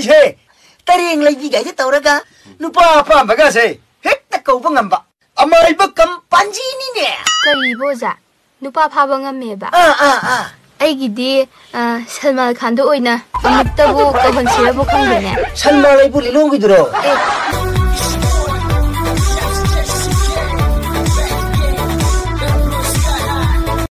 세 따링 레이비가 이제 떠오르가 누빠 아빠 막아세 획딱 거우방 간바 아마 이박감 반지니네 그리 보자 누빠 파방 안 해봐 아아아 아. 아이기디 아 설마 간도 오이나 아무도 보고 헌시를 못 간다네 설마 레이브 리롱이 들어